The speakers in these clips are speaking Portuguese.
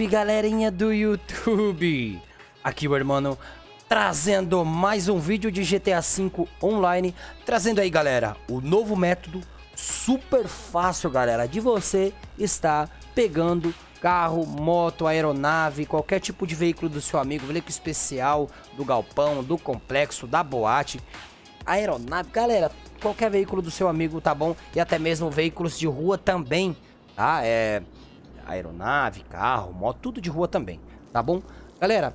salve galerinha do YouTube! Aqui o irmão trazendo mais um vídeo de GTA V online, trazendo aí galera, o novo método super fácil galera, de você estar pegando carro, moto, aeronave, qualquer tipo de veículo do seu amigo, veículo especial, do galpão, do complexo, da boate, aeronave, galera, qualquer veículo do seu amigo, tá bom? E até mesmo veículos de rua também, tá? É aeronave, carro, moto, tudo de rua também, tá bom? Galera,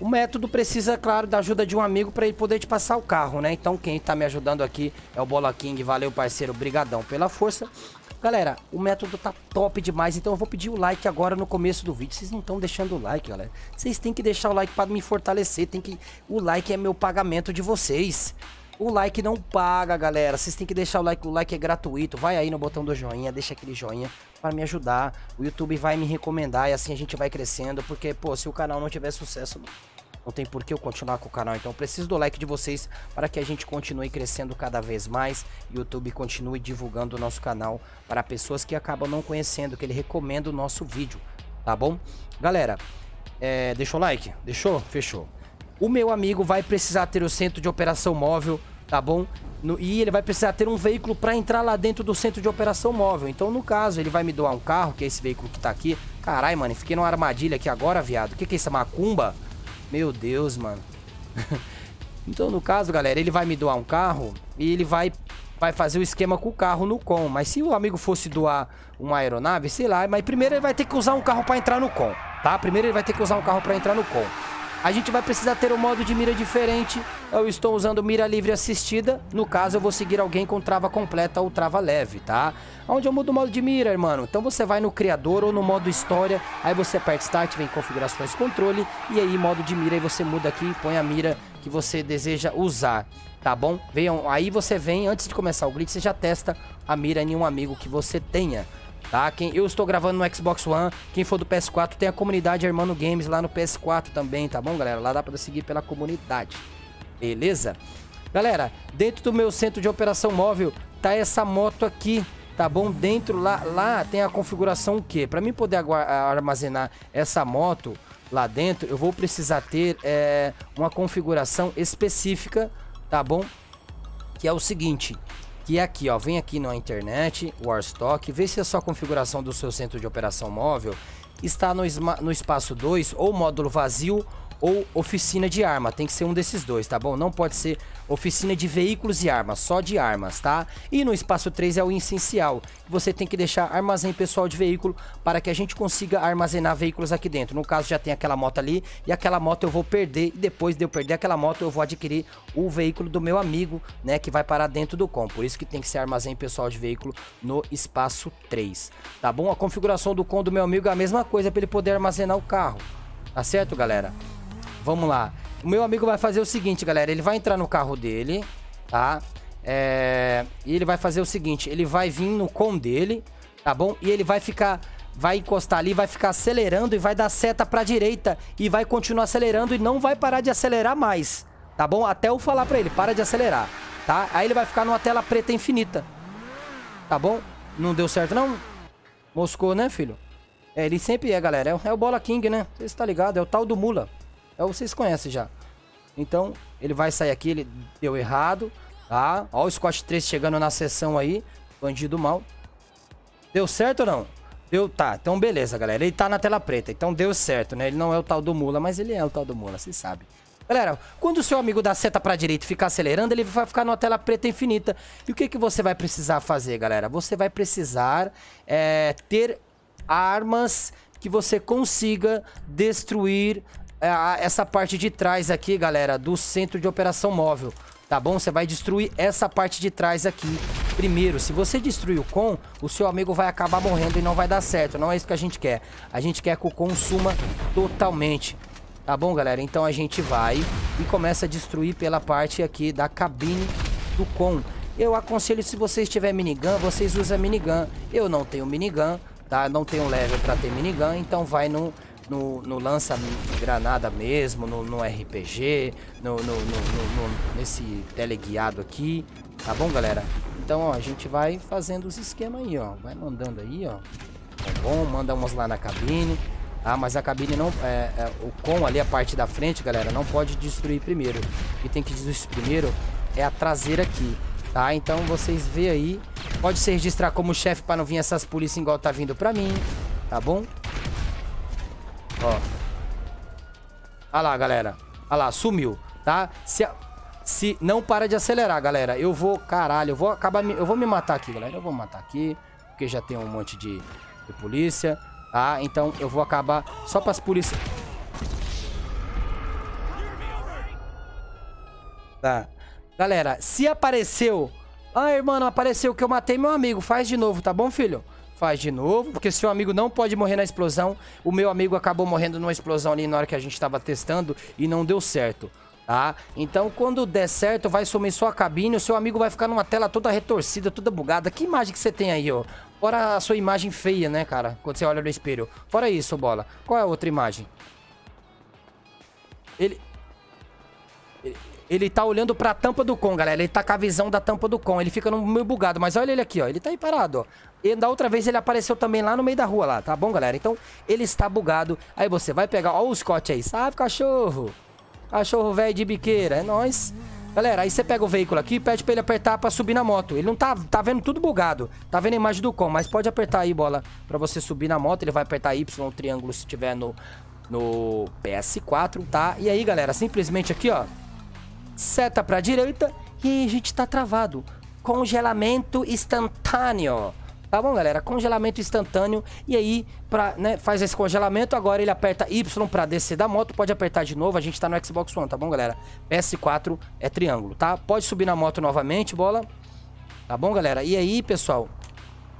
o método precisa, claro, da ajuda de um amigo para ele poder te passar o carro, né? Então quem tá me ajudando aqui é o Bola King, valeu parceiro, brigadão pela força. Galera, o método tá top demais, então eu vou pedir o like agora no começo do vídeo. Vocês não estão deixando o like, galera. Vocês têm que deixar o like para me fortalecer, tem que o like é meu pagamento de vocês. O like não paga, galera. Vocês têm que deixar o like. O like é gratuito. Vai aí no botão do joinha, deixa aquele joinha para me ajudar. O YouTube vai me recomendar e assim a gente vai crescendo. Porque, pô, se o canal não tiver sucesso, não tem por que eu continuar com o canal. Então preciso do like de vocês para que a gente continue crescendo cada vez mais. E o YouTube continue divulgando o nosso canal para pessoas que acabam não conhecendo, que ele recomenda o nosso vídeo. Tá bom? Galera, é, deixou o like? Deixou? Fechou. O meu amigo vai precisar ter o centro de operação móvel, tá bom? No, e ele vai precisar ter um veículo para entrar lá dentro do centro de operação móvel. Então, no caso, ele vai me doar um carro, que é esse veículo que tá aqui. Caralho, mano, fiquei numa armadilha aqui agora, viado. O que, que é isso? Macumba? Meu Deus, mano. então, no caso, galera, ele vai me doar um carro e ele vai, vai fazer o esquema com o carro no com. Mas se o amigo fosse doar uma aeronave, sei lá, mas primeiro ele vai ter que usar um carro para entrar no com, tá? Primeiro ele vai ter que usar um carro para entrar no com. A gente vai precisar ter um modo de mira diferente. Eu estou usando mira livre assistida. No caso, eu vou seguir alguém com trava completa ou trava leve, tá? Onde eu mudo o modo de mira, irmão? Então você vai no criador ou no modo história. Aí você aperta start, vem configurações controle. E aí modo de mira, e você muda aqui e põe a mira que você deseja usar. Tá bom? Venham, aí você vem, antes de começar o glitch, você já testa a mira em um amigo que você tenha tá? Quem, eu estou gravando no Xbox One, quem for do PS4 tem a comunidade Hermano Games lá no PS4 também, tá bom, galera? Lá dá para seguir pela comunidade, beleza? Galera, dentro do meu centro de operação móvel tá essa moto aqui, tá bom? Dentro lá, lá tem a configuração o quê? Para mim poder armazenar essa moto lá dentro, eu vou precisar ter é, uma configuração específica, tá bom? Que é o seguinte, que é aqui, ó, vem aqui na internet, Warstock, vê se a sua configuração do seu centro de operação móvel está no, no espaço 2 ou módulo vazio ou oficina de arma. Tem que ser um desses dois, tá bom? Não pode ser oficina de veículos e armas, só de armas, tá? E no espaço 3 é o essencial. Você tem que deixar armazém pessoal de veículo para que a gente consiga armazenar veículos aqui dentro. No caso, já tem aquela moto ali e aquela moto eu vou perder. E depois de eu perder aquela moto, eu vou adquirir o veículo do meu amigo, né? Que vai parar dentro do com. Por isso que tem que ser armazém pessoal de veículo no espaço 3, tá bom? A configuração do com do meu amigo é a mesma coisa para ele poder armazenar o carro. Tá certo, galera? Vamos lá. O meu amigo vai fazer o seguinte, galera. Ele vai entrar no carro dele, tá? É... E ele vai fazer o seguinte. Ele vai vir no com dele, tá bom? E ele vai ficar... Vai encostar ali, vai ficar acelerando e vai dar seta pra direita. E vai continuar acelerando e não vai parar de acelerar mais. Tá bom? Até eu falar pra ele, para de acelerar. Tá? Aí ele vai ficar numa tela preta infinita. Tá bom? Não deu certo, não? Moscou, né, filho? É, ele sempre é, galera. É, o, é Bola King, né? Você está ligado? É o tal do Mula. É vocês conhecem já. Então, ele vai sair aqui, ele deu errado, tá? Ó o Scott 3 chegando na sessão aí, bandido mal. Deu certo ou não? Deu, tá. Então, beleza, galera. Ele tá na tela preta, então deu certo, né? Ele não é o tal do Mula, mas ele é o tal do Mula, vocês sabem. Galera, quando o seu amigo dá seta pra direita ficar acelerando, ele vai ficar numa tela preta infinita. E o que, que você vai precisar fazer, galera? Você vai precisar é, ter armas que você consiga destruir essa parte de trás aqui, galera, do centro de operação móvel. Tá bom? Você vai destruir essa parte de trás aqui primeiro. Se você destruir o com, o seu amigo vai acabar morrendo e não vai dar certo. Não é isso que a gente quer. A gente quer que o com suma totalmente. Tá bom, galera? Então a gente vai e começa a destruir pela parte aqui da cabine do com. Eu aconselho, se vocês tiver minigun, vocês usam minigun. Eu não tenho minigun, tá? Não tenho level pra ter minigun, então vai no no, no lança-granada mesmo, no, no RPG, no, no, nesse teleguiado aqui, tá bom, galera? Então, ó, a gente vai fazendo os esquemas aí, ó. Vai mandando aí, ó. Tá bom, manda umas lá na cabine. Ah, mas a cabine não... É, é, o com ali, a parte da frente, galera, não pode destruir primeiro. O que tem que destruir primeiro é a traseira aqui, tá? Então vocês vê aí. Pode se registrar como chefe para não vir essas polícias igual tá vindo pra mim, tá bom? Ó. Olha lá, galera. Olha lá, sumiu, tá? Se, se não para de acelerar, galera, eu vou... Caralho, eu vou acabar... Eu vou me matar aqui, galera. Eu vou matar aqui, porque já tem um monte de, de polícia, tá? Então eu vou acabar só para as polícias... Tá. Galera, se apareceu... Ah, irmão, apareceu que eu matei meu amigo. Faz de novo, tá bom, filho? Faz de novo, porque seu amigo não pode morrer na explosão. O meu amigo acabou morrendo numa explosão ali na hora que a gente estava testando e não deu certo, tá? Então, quando der certo, vai sumir sua cabine, o seu amigo vai ficar numa tela toda retorcida, toda bugada. Que imagem que você tem aí, ó? Fora a sua imagem feia, né, cara? Quando você olha no espelho. Fora isso, bola. Qual é a outra imagem? Ele... Ele... Ele tá olhando pra tampa do com, galera. Ele tá com a visão da tampa do com. Ele fica meio bugado. Mas olha ele aqui, ó. Ele tá aí parado, ó. E da outra vez ele apareceu também lá no meio da rua lá, tá bom, galera? Então, ele está bugado. Aí você vai pegar... Ó o Scott aí. Sabe, cachorro? Cachorro velho de biqueira. É nóis. Galera, aí você pega o veículo aqui e pede pra ele apertar pra subir na moto. Ele não tá, tá vendo tudo bugado. Tá vendo a imagem do com, mas pode apertar aí, bola, pra você subir na moto. Ele vai apertar Y, triângulo, se tiver no, no PS4, tá? E aí, galera, simplesmente aqui, ó seta para a direita e aí a gente tá travado. Congelamento instantâneo. Tá bom, galera? Congelamento instantâneo. E aí, pra, né, faz esse congelamento. Agora ele aperta Y pra descer da moto. Pode apertar de novo. A gente tá no Xbox One, tá bom, galera? PS4 é triângulo, tá? Pode subir na moto novamente, bola. Tá bom, galera? E aí, pessoal?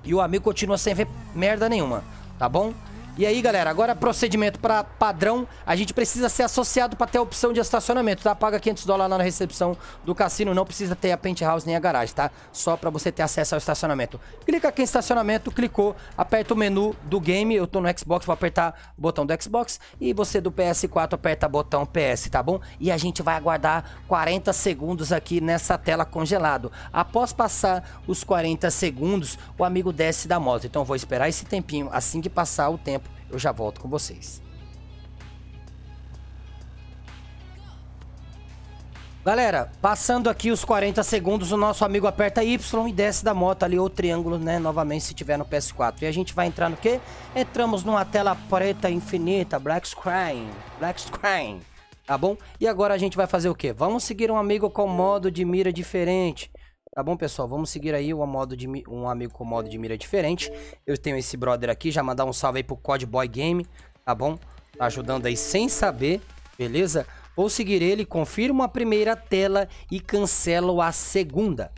E o amigo continua sem ver merda nenhuma, tá bom? E aí, galera, agora procedimento para padrão, a gente precisa ser associado para ter a opção de estacionamento, tá? Paga 500 dólares lá na recepção do cassino, não precisa ter a penthouse nem a garagem, tá? Só para você ter acesso ao estacionamento. Clica aqui em estacionamento, clicou, aperta o menu do game, eu tô no Xbox, vou apertar o botão do Xbox e você do PS4 aperta botão PS, tá bom? E a gente vai aguardar 40 segundos aqui nessa tela congelado. Após passar os 40 segundos, o amigo desce da moto. Então vou esperar esse tempinho, assim que passar o tempo, eu já volto com vocês. Galera, passando aqui os 40 segundos, o nosso amigo aperta Y e desce da moto ali, ou triângulo, né, novamente, se tiver no PS4. E a gente vai entrar no quê? Entramos numa tela preta infinita, black screen, black screen, tá bom? E agora a gente vai fazer o quê? Vamos seguir um amigo com modo de mira diferente. Tá bom, pessoal? Vamos seguir aí um, modo de, um amigo com modo de mira diferente. Eu tenho esse brother aqui, já mandar um salve aí pro Code Boy Game, tá bom? Tá ajudando aí sem saber, beleza? Vou seguir ele, confirmo a primeira tela e cancelo a segunda,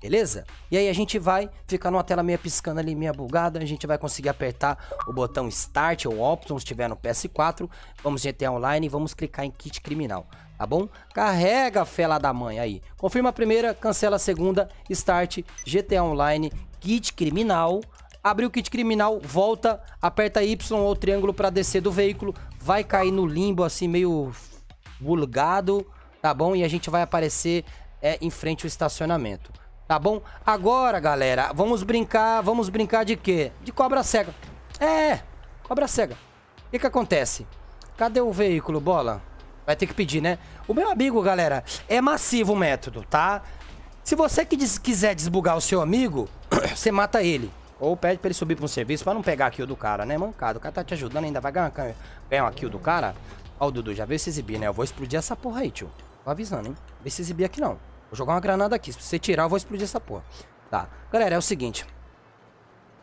beleza? E aí a gente vai ficar numa tela meio piscando ali, meio bugada, a gente vai conseguir apertar o botão Start ou Options, se estiver no PS4, vamos GTA Online e vamos clicar em Kit Criminal tá bom? Carrega a fé lá da mãe aí. Confirma a primeira, cancela a segunda, start, GTA Online, kit criminal. Abriu o kit criminal, volta, aperta Y ou triângulo para descer do veículo, vai cair no limbo assim meio vulgado, tá bom? E a gente vai aparecer é, em frente ao estacionamento, tá bom? Agora, galera, vamos brincar, vamos brincar de quê? De cobra cega. É, cobra cega. O que que acontece? Cadê o veículo, bola? Vai ter que pedir, né? O meu amigo, galera, é massivo o método, tá? Se você que des quiser desbugar o seu amigo, você mata ele. Ou pede pra ele subir pra um serviço pra não pegar a kill do cara, né? Mancado, o cara tá te ajudando ainda, vai ganhar, uma kill do cara. Ó o Dudu, já veio se exibir, né? Eu vou explodir essa porra aí, tio. Tô avisando, hein? Vê se exibir aqui não. Vou jogar uma granada aqui. Se você tirar, eu vou explodir essa porra. Tá. Galera, é o seguinte.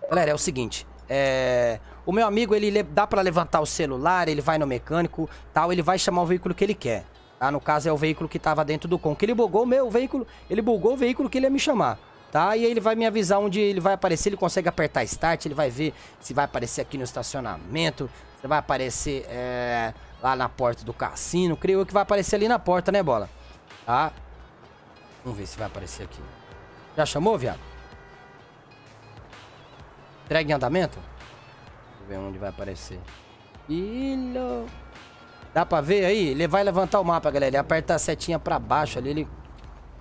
Galera, é o seguinte. É... O meu amigo, ele dá para levantar o celular, ele vai no mecânico, tal, ele vai chamar o veículo que ele quer. Tá? No caso, é o veículo que tava dentro do com. Que ele bugou o meu veículo, ele bugou o veículo que ele ia me chamar. Tá? E aí ele vai me avisar onde ele vai aparecer, ele consegue apertar start, ele vai ver se vai aparecer aqui no estacionamento, se vai aparecer é, lá na porta do cassino. Creio que vai aparecer ali na porta, né, bola? Tá? Vamos ver se vai aparecer aqui. Já chamou, viado? Entrega em andamento? Eu ver onde vai aparecer. Ilho. Dá pra ver aí? Ele vai levantar o mapa, galera. Ele aperta a setinha pra baixo ali. Ele...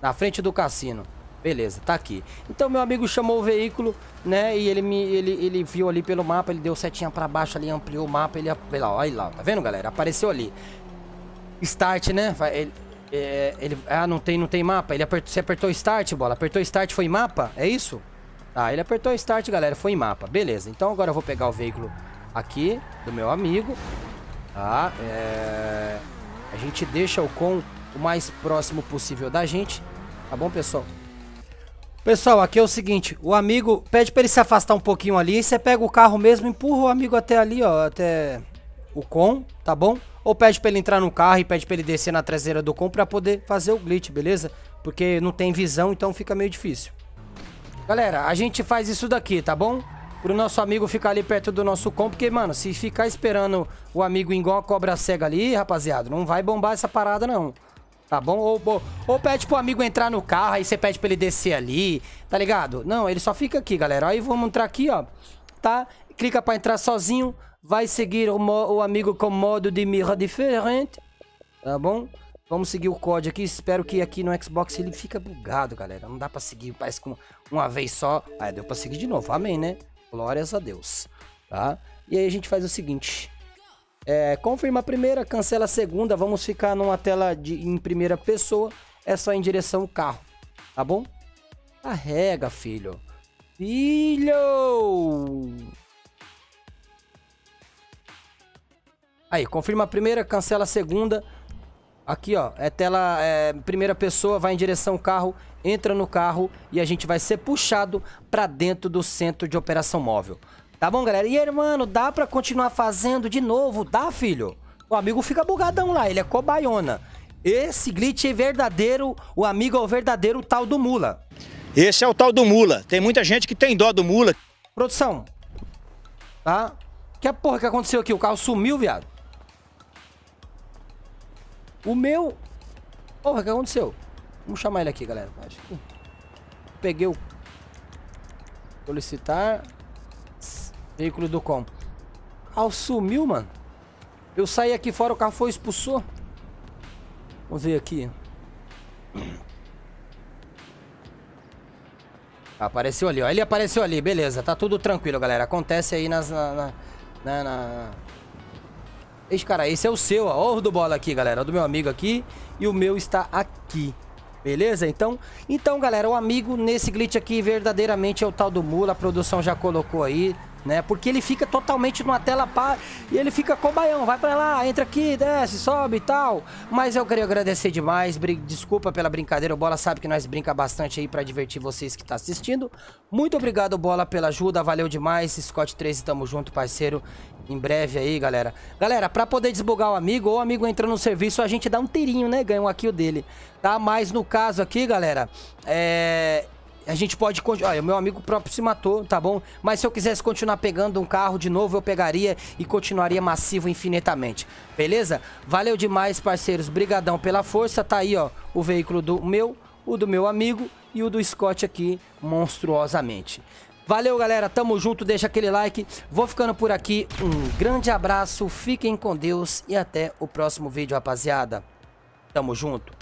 Na frente do cassino. Beleza, tá aqui. Então meu amigo chamou o veículo, né? E ele me ele, ele viu ali pelo mapa, ele deu setinha para baixo ali, ampliou o mapa, ele olha lá, tá vendo, galera? Apareceu ali. Start, né? Ele, é, ele ah, não tem não tem mapa. Ele apertou, você apertou start, bola. Apertou start foi em mapa? É isso? Tá, ele apertou start, galera, foi em mapa. Beleza. Então agora eu vou pegar o veículo aqui do meu amigo. Tá? É... A gente deixa o com o mais próximo possível da gente. Tá bom, pessoal? Pessoal, aqui é o seguinte, o amigo pede para ele se afastar um pouquinho ali, você pega o carro mesmo, empurra o amigo até ali, ó, até o com, tá bom? Ou pede para ele entrar no carro e pede para ele descer na traseira do com para poder fazer o glitch, beleza? Porque não tem visão, então fica meio difícil. Galera, a gente faz isso daqui, tá bom? Pro nosso amigo ficar ali perto do nosso com, porque, mano, se ficar esperando o amigo igual a cobra cega ali, rapaziada, não vai bombar essa parada não. Tá bom? Ou, ou, ou, pede pro amigo entrar no carro, aí você pede pra ele descer ali, tá ligado? Não, ele só fica aqui, galera. Aí vamos entrar aqui, ó, tá? Clica pra entrar sozinho, vai seguir o, o amigo com modo de mira diferente, tá bom? Vamos seguir o código aqui, espero que aqui no Xbox ele fica bugado, galera. Não dá pra seguir, parece que uma vez só. Ah, deu pra seguir de novo, amém, né? Glórias a Deus, tá? E aí a gente faz o seguinte, é, confirma a primeira, cancela a segunda. Vamos ficar numa tela de, em primeira pessoa. É só em direção ao carro. Tá bom? Carrega, filho. Filho! Aí, confirma a primeira, cancela a segunda. Aqui, ó, é tela é, primeira pessoa, vai em direção ao carro, entra no carro e a gente vai ser puxado para dentro do centro de operação móvel. Tá bom, galera? E aí, mano, dá pra continuar fazendo de novo? Dá, filho? O amigo fica bugadão lá, ele é cobaiona. Esse glitch é verdadeiro, o amigo é o verdadeiro tal do Mula. Esse é o tal do Mula. Tem muita gente que tem dó do Mula. Produção. Tá? Que a porra que aconteceu aqui? O carro sumiu, viado. O meu... Porra, o que aconteceu? Vamos chamar ele aqui, galera. Peguei o... Solicitar... Veículo do com. Ah, sumiu, mano. Eu saí aqui fora, o carro foi expulsou. Vamos ver aqui. Apareceu ali, ó. Ele apareceu ali, beleza. Tá tudo tranquilo, galera. Acontece aí nas... Na, na, na, na... Esse cara, esse é o seu, ó. O do bola aqui, galera. O do meu amigo aqui. E o meu está aqui. Beleza? Então, então, galera, o amigo nesse glitch aqui verdadeiramente é o tal do Mula. A produção já colocou aí né? Porque ele fica totalmente numa tela pá e ele fica cobaião, vai para lá, entra aqui, desce, sobe e tal. Mas eu queria agradecer demais, desculpa pela brincadeira, o Bola sabe que nós brinca bastante aí para divertir vocês que tá assistindo. Muito obrigado, Bola, pela ajuda, valeu demais. Scott 13, tamo junto, parceiro. Em breve aí, galera. Galera, pra poder desbugar o amigo, ou o amigo entrando no serviço, a gente dá um tirinho, né? Ganha um aqui o dele, tá? Mas no caso aqui, galera, é a gente pode... Olha, o meu amigo próprio se matou, tá bom? Mas se eu quisesse continuar pegando um carro de novo, eu pegaria e continuaria massivo infinitamente. Beleza? Valeu demais, parceiros. Brigadão pela força. Tá aí, ó, o veículo do meu, o do meu amigo e o do Scott aqui, monstruosamente. Valeu, galera. Tamo junto. Deixa aquele like. Vou ficando por aqui. Um grande abraço. Fiquem com Deus e até o próximo vídeo, rapaziada. Tamo junto.